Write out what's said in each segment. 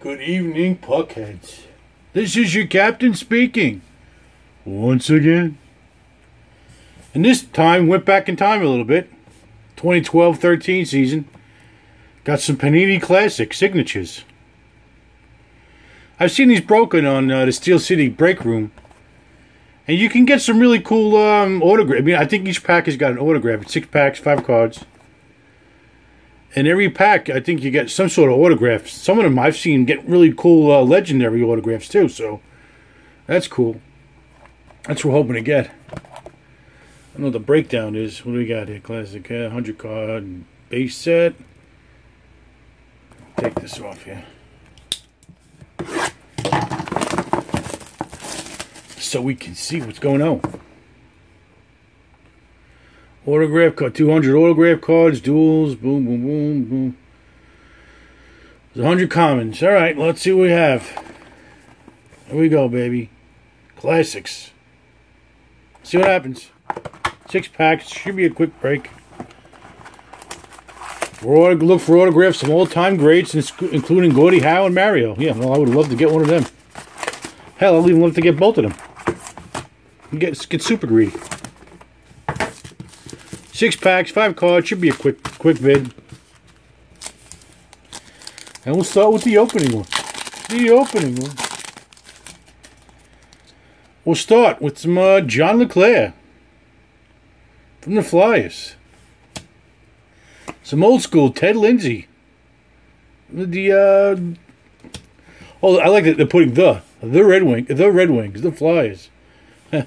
Good evening, Puckheads. This is your captain speaking. Once again. And this time went back in time a little bit. 2012 13 season. Got some Panini Classic signatures. I've seen these broken on uh, the Steel City Break Room. And you can get some really cool um, autograph. I mean, I think each pack has got an autograph. It's six packs, five cards. And every pack, I think you get some sort of autograph. Some of them I've seen get really cool uh, legendary autographs too. So that's cool. That's what we're hoping to get. I know what the breakdown is. What do we got here? Classic uh, 100 card base set. Take this off here. So we can see what's going on. Autograph card, 200 autograph cards, duels, boom, boom, boom, boom. There's 100 commons. All right, let's see what we have. Here we go, baby. Classics. See what happens. Six packs. Should be a quick break. We're look for autographs from all-time greats, including Gordie Howe and Mario. Yeah, well, I would love to get one of them. Hell, I'd even love to get both of them. Get, get super greedy. Six packs, five cards. Should be a quick quick vid. And we'll start with the opening one. The opening one. We'll start with some uh, John LeClair from the Flyers. Some old school Ted Lindsay. The uh, oh, I like that they're putting the the Red Wing, the Red Wings, the Flyers.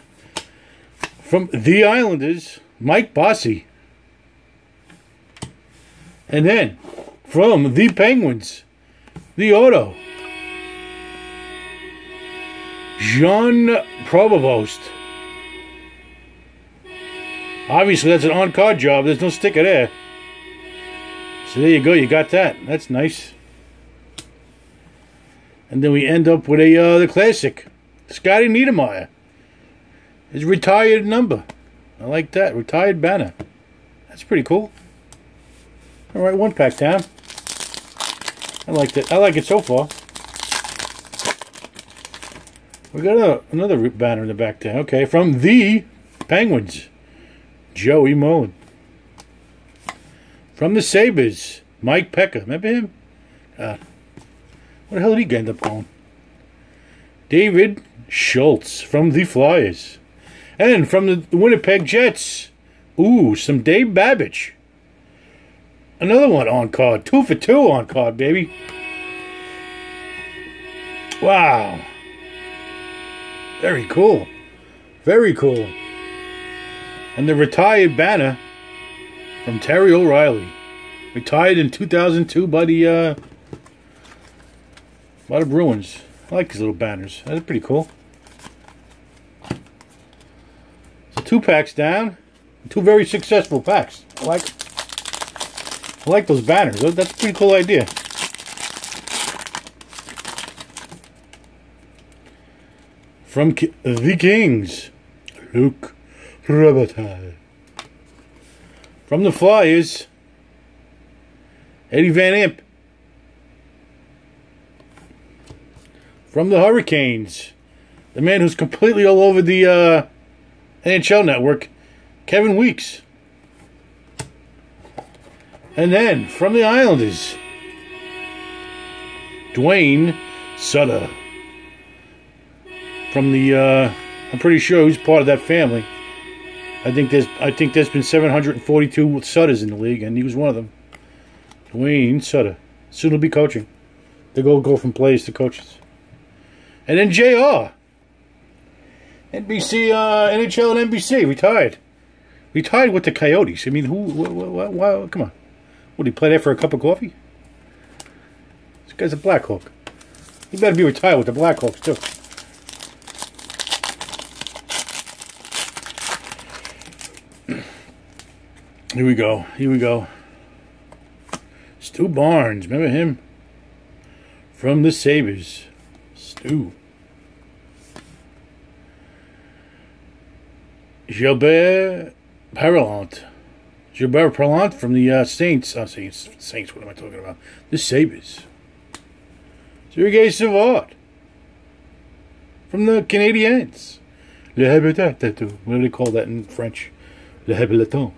from the Islanders. Mike Bossy. And then from the Penguins, the auto. Jean Pronovost. Obviously, that's an on-card job. There's no sticker there. So there you go. You got that. That's nice. And then we end up with a uh, the classic, Scotty Niedermayer. His retired number. I like that. Retired banner. That's pretty cool. All right, one pack down. I like it. I like it so far. We got a, another banner in the back there. Okay, from the Penguins, Joey Mullen. From the Sabres, Mike Peca. Remember him? God. What the hell did he end up on? David Schultz from the Flyers. And from the Winnipeg Jets, ooh, some Dave Babych. Another one on card. Two for two on card, baby. Wow. Very cool. Very cool. And the retired banner from Terry O'Reilly. Retired in 2002 by the, uh, by the Bruins. I like these little banners. That's pretty cool. Two packs down. Two very successful packs. I like, I like those banners. That's a pretty cool idea. From Ki the Kings, Luc Robitaille. From the Flyers, Eddie Van Impe. From the Hurricanes, the man who's completely all over the uh, NHL Network, Kevin Weeks. And then from the Islanders, Duane Sutter. From the, uh, I'm pretty sure he's part of that family. I think there's, I think there's been 742 Sutters in the league, and he was one of them. Duane Sutter. Soon he'll be coaching. They go go from players to coaches. And then Jr. NBC, uh, NHL and NBC, retired. Retired with the Coyotes. I mean, who, what, come on. Would he play there for a cup of coffee? This guy's a Blackhawk. He better be retired with the Blackhawks, too. Here we go. Here we go. Stu Barnes. Remember him? From the Sabres. Stu. Gilbert Perreault. Gilbert Perreault from the uh, Saints. Oh, Saints. Saints, what am I talking about? The Sabres. Sergei Savard from the Canadiens. Le habitat. What do they call that in French? Le habitant.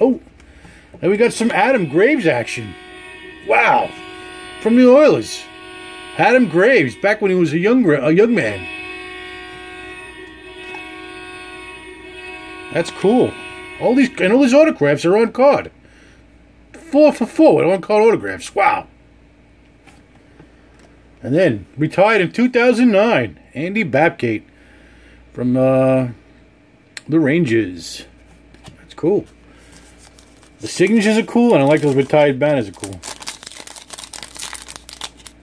Oh, and we got some Adam Graves action. Wow, from the Oilers. Adam Graves, back when he was a young a young man. That's cool. All these and all these autographs are on card. Four for four on card autographs. Wow. And then retired in 2009, Andy Bathgate from uh, the Rangers. That's cool. The signatures are cool, and I like those retired banners are cool.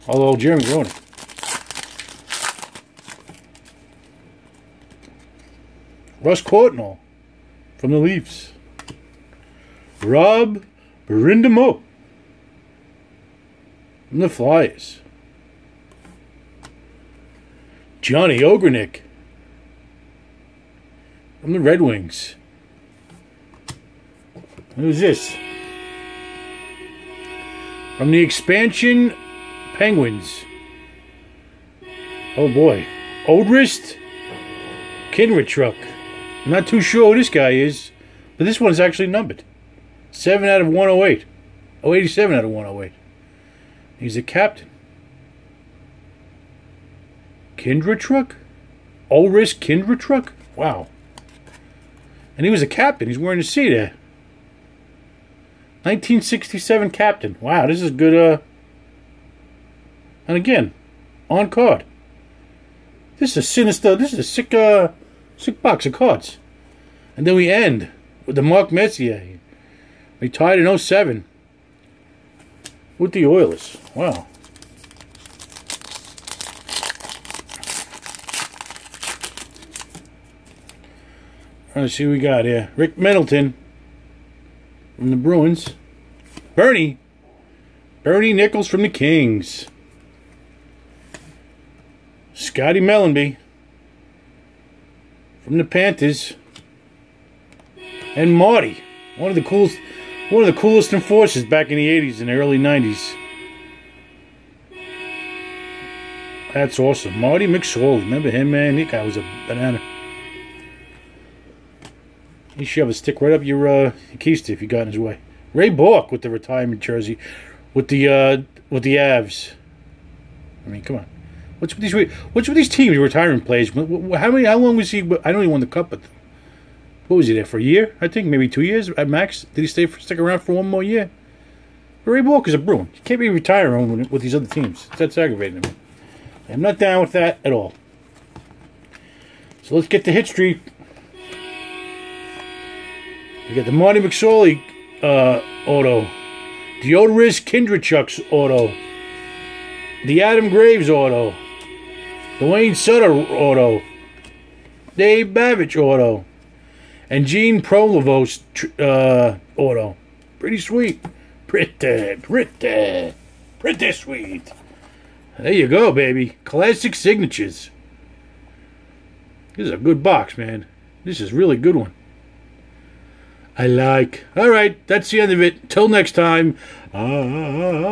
Although old Jeremy Roenick. Russ Courtnall from the Leafs. Rod Brind'Amour from the Flyers. Johnny Ogrodnick from the Red Wings. Who's this? From the expansion Penguins. Oh boy. Oldrist Kindrachuk. Not too sure who this guy is, but this one's actually numbered. 7 out of 108. Oh, 87 out of 108. He's a captain. Kindrachuk? Ulrich Kindrachuk? Wow. And he was a captain. He's wearing a there. 1967 captain. Wow, this is good. Uh, and again, on card. This is a sinister. This is a sick, uh, sick box of cards. And then we end with the Mark Messier. Retired in 07 with the Oilers. Wow. Let's see what we got here. Rick Middleton from the Bruins. Bernie. Bernie Nicholls from the Kings. Scotty Mellanby from the Panthers. And Marty, one of the coolest one of the coolest enforcers back in the 80s and the early 90s. That's awesome. Marty McSorley. Remember him, man? That guy was a banana. You shove a stick right up your, uh, your keister if you got in his way. Ray Bourque with the retirement jersey, with the uh, with the Avs. I mean, come on. What's with these? What's with these teams? Retirement plays. How many? How long was he? I know he won the cup, but what was he there for a year? I think maybe two years at max. Did he stay for, stick around for one more year? Ray is a Bruin. He can't be retiring with, these other teams. That's aggravating me. I'm not down with that at all. So let's get to streak. We got the Marty McSorley uh, auto, the Odoris Kindrachuk's auto, the Adam Graves auto, the Wayne Sutter auto, Dave Babych auto, and Gene Pronovost uh, auto. Pretty sweet. Pretty, pretty, pretty sweet. There you go, baby. Classic signatures. This is a good box, man. This is really good one. I like. All right, that's the end of it. Till next time. Adios.